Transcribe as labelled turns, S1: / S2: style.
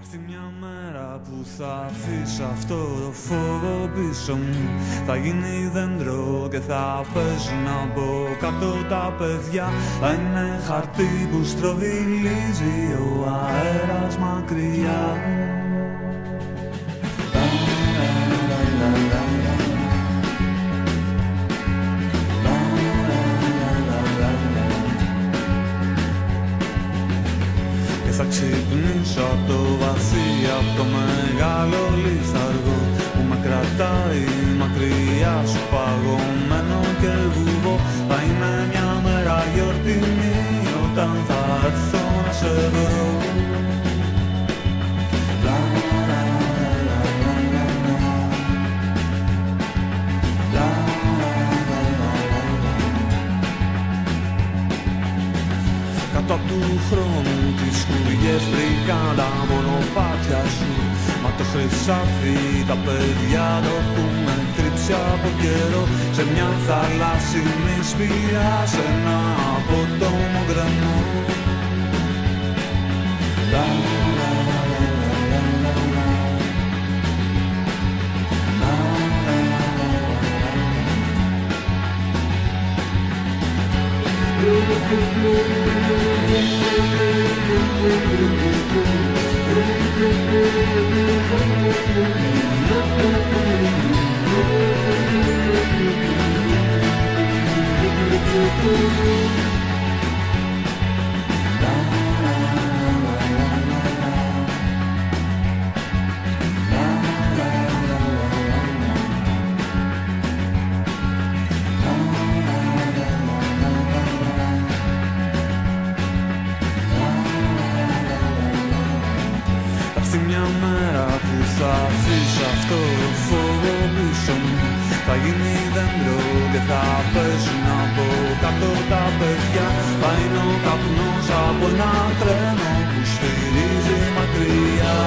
S1: Θα έρθει μια μέρα που θα αφήσω αυτό το φόβο πίσω μου Θα γίνει δέντρο και θα παίζουν από κάτω τα παιδιά. Θα είναι χαρτί που στροβιλίζει ο αέρας μακριά θα ξυπνήσω από το βαθύ, από το μεγάλο λιθαργό Που με κρατάει μακριά σου παγωμένο και βουβό. Θα είναι μια μέρα γιορτινή όταν θα έρθω να σε βρω Κάτω απ' του χρόνου τις σκουριές βρήκαν τα μονοπάτια σου. Μα το χρυσάφι τα παιδιά το έχουμε κρύψει από καιρό. Σε μια θαλάσσινη σπηλιά, σε ένα απότομο γκρεμό Λα, λα, Thank you. Θα αφήσω αυτό το φόβο πίσω μου. Θα γίνει δέντρο και θα παίζουν από κάτω τα παιδιά. Θα είναι ο καπνός από ένα τρένο που σφυρίζει μακριά